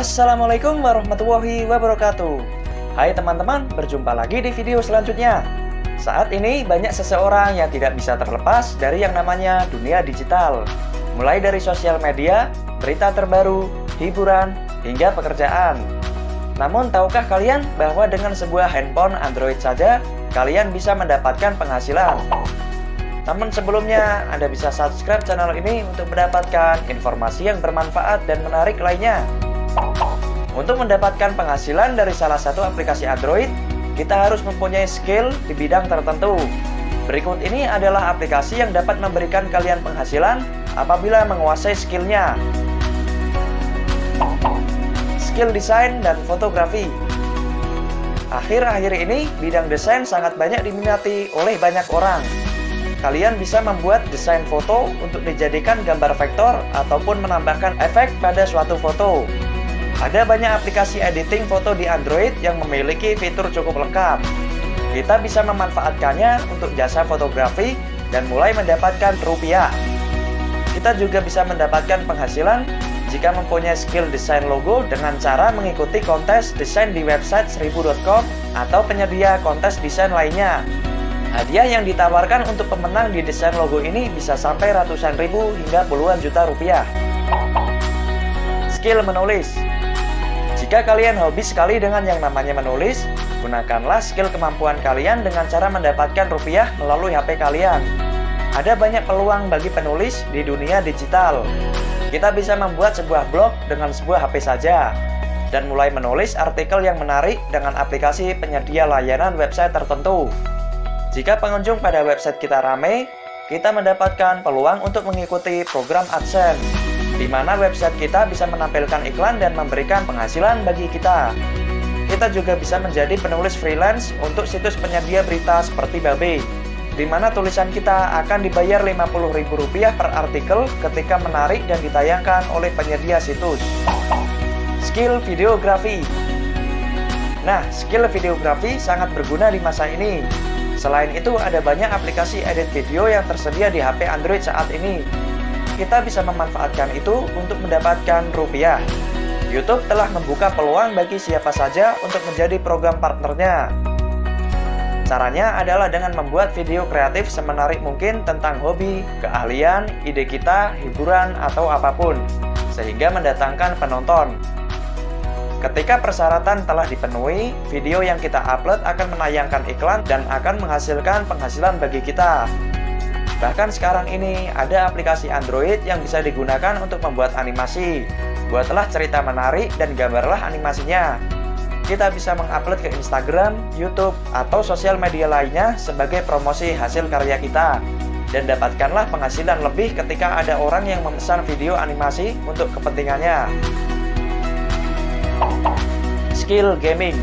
Assalamualaikum warahmatullahi wabarakatuh. Hai teman-teman, berjumpa lagi di video selanjutnya. Saat ini banyak seseorang yang tidak bisa terlepas dari yang namanya dunia digital. Mulai dari sosial media, berita terbaru, hiburan, hingga pekerjaan. Namun tahukah kalian bahwa dengan sebuah handphone Android saja Kalian bisa mendapatkan penghasilan? Namun sebelumnya, Anda bisa subscribe channel ini untuk mendapatkan informasi yang bermanfaat dan menarik lainnya. Untuk mendapatkan penghasilan dari salah satu aplikasi Android, kita harus mempunyai skill di bidang tertentu. Berikut ini adalah aplikasi yang dapat memberikan kalian penghasilan apabila menguasai skillnya. Skill desain dan fotografi Akhir-akhir ini, bidang desain sangat banyak diminati oleh banyak orang. Kalian bisa membuat desain foto untuk dijadikan gambar vektor ataupun menambahkan efek pada suatu foto. Ada banyak aplikasi editing foto di Android yang memiliki fitur cukup lengkap. Kita bisa memanfaatkannya untuk jasa fotografi dan mulai mendapatkan rupiah. Kita juga bisa mendapatkan penghasilan jika mempunyai skill desain logo dengan cara mengikuti kontes desain di website seribu.com atau penyedia kontes desain lainnya. Hadiah yang ditawarkan untuk pemenang di desain logo ini bisa sampai ratusan ribu hingga puluhan juta rupiah. Skill menulis jika kalian hobi sekali dengan yang namanya menulis, gunakanlah skill kemampuan kalian dengan cara mendapatkan rupiah melalui HP kalian. Ada banyak peluang bagi penulis di dunia digital. Kita bisa membuat sebuah blog dengan sebuah HP saja, dan mulai menulis artikel yang menarik dengan aplikasi penyedia layanan website tertentu. Jika pengunjung pada website kita ramai, kita mendapatkan peluang untuk mengikuti program AdSense di mana website kita bisa menampilkan iklan dan memberikan penghasilan bagi kita. Kita juga bisa menjadi penulis freelance untuk situs penyedia berita seperti Babe, di mana tulisan kita akan dibayar Rp50.000 per artikel ketika menarik dan ditayangkan oleh penyedia situs. Skill videografi Nah, skill videografi sangat berguna di masa ini. Selain itu, ada banyak aplikasi edit video yang tersedia di HP Android saat ini, kita bisa memanfaatkan itu untuk mendapatkan rupiah. YouTube telah membuka peluang bagi siapa saja untuk menjadi program partnernya. Caranya adalah dengan membuat video kreatif semenarik mungkin tentang hobi, keahlian, ide kita, hiburan, atau apa pun, sehingga mendatangkan penonton. Ketika persyaratan telah dipenuhi, video yang kita upload akan menayangkan iklan dan akan menghasilkan penghasilan bagi kita. Bahkan sekarang ini ada aplikasi Android yang bisa digunakan untuk membuat animasi. Buatlah cerita menarik dan gambarlah animasinya. Kita bisa mengupload ke Instagram, YouTube, atau sosial media lainnya sebagai promosi hasil karya kita. Dan dapatkanlah penghasilan lebih ketika ada orang yang memesan video animasi untuk kepentingannya. Skill Gaming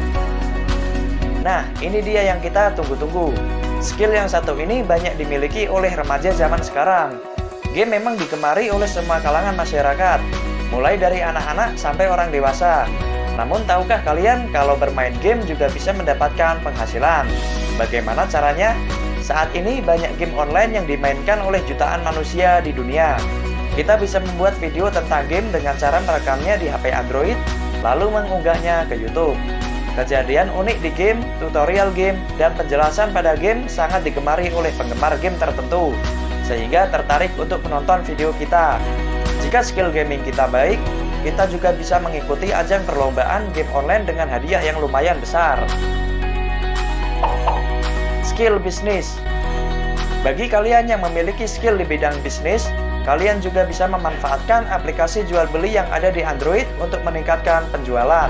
Nah, ini dia yang kita tunggu-tunggu. Skill yang satu ini banyak dimiliki oleh remaja zaman sekarang. Game memang digemari oleh semua kalangan masyarakat, mulai dari anak-anak sampai orang dewasa. Namun tahukah kalian kalau bermain game juga bisa mendapatkan penghasilan? Bagaimana caranya? Saat ini banyak game online yang dimainkan oleh jutaan manusia di dunia. Kita bisa membuat video tentang game dengan cara merekamnya di HP Android, lalu mengunggahnya ke YouTube. Kejadian unik di game, tutorial game, dan penjelasan pada game sangat digemari oleh penggemar game tertentu, sehingga tertarik untuk menonton video kita. Jika skill gaming kita baik, kita juga bisa mengikuti ajang perlombaan game online dengan hadiah yang lumayan besar. Skill bisnis Bagi kalian yang memiliki skill di bidang bisnis, kalian juga bisa memanfaatkan aplikasi jual beli yang ada di Android untuk meningkatkan penjualan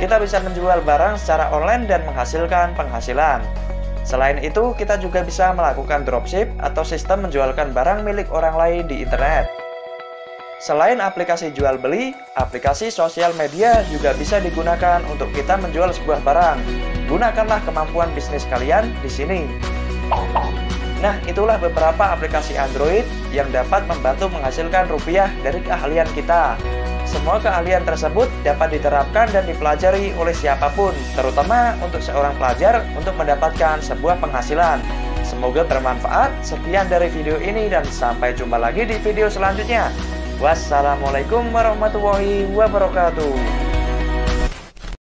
kita bisa menjual barang secara online dan menghasilkan penghasilan. Selain itu, kita juga bisa melakukan dropship atau sistem menjualkan barang milik orang lain di internet. Selain aplikasi jual beli, aplikasi sosial media juga bisa digunakan untuk kita menjual sebuah barang. Gunakanlah kemampuan bisnis kalian di sini. Nah, itulah beberapa aplikasi Android yang dapat membantu menghasilkan rupiah dari keahlian kita. Semua keahlian tersebut dapat diterapkan dan dipelajari oleh siapa pun, terutama untuk seorang pelajar untuk mendapatkan sebuah penghasilan. Semoga bermanfaat. Sekian dari video ini dan sampai jumpa lagi di video selanjutnya. Wassalamualaikum warahmatullahi wabarakatuh.